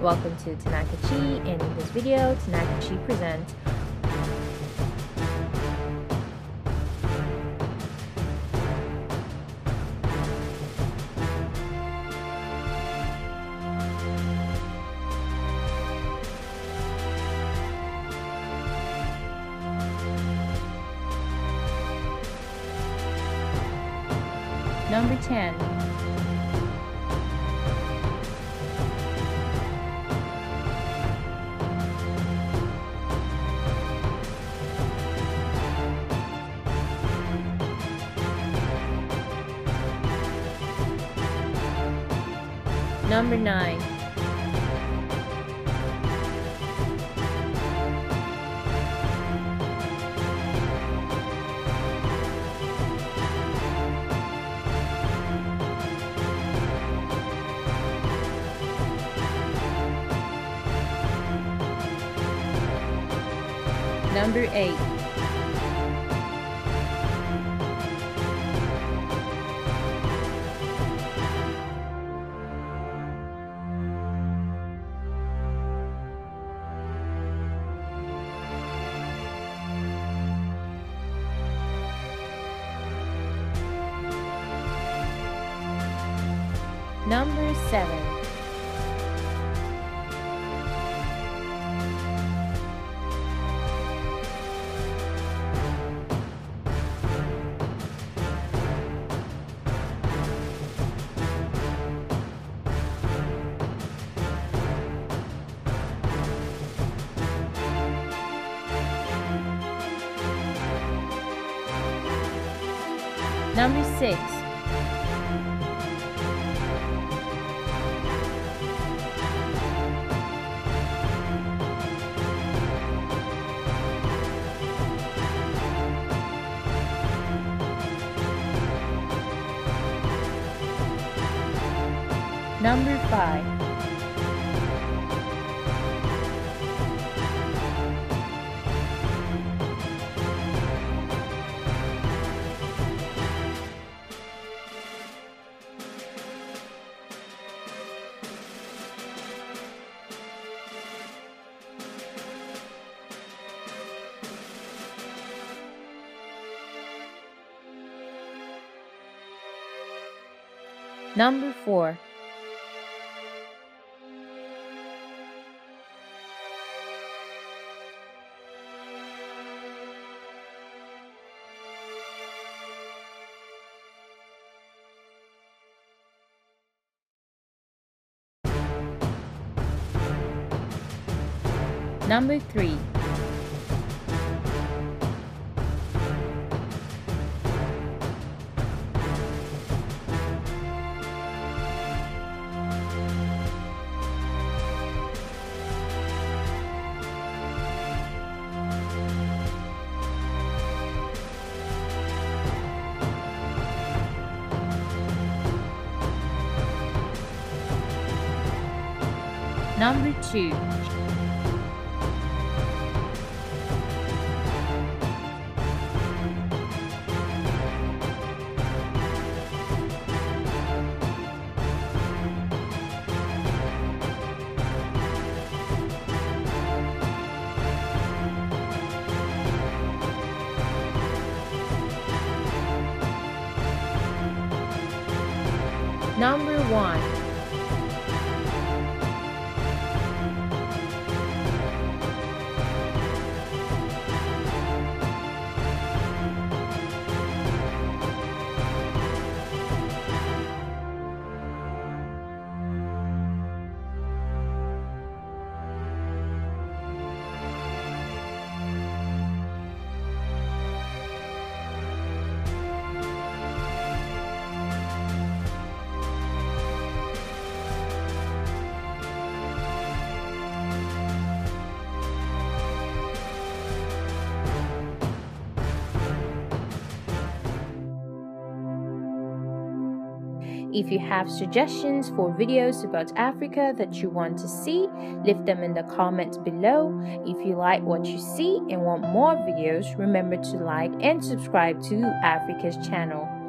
Welcome to 2nacheki and in this video 2nacheki presents Number 10 Number 9 Number 8 Number 7 Number 6 Number 5 Number 4 Number 3 Number 2 Number 1 If you have suggestions for videos about Africa that you want to see, leave them in the comments below. If you like what you see and want more videos, remember to like and subscribe to Africa's channel.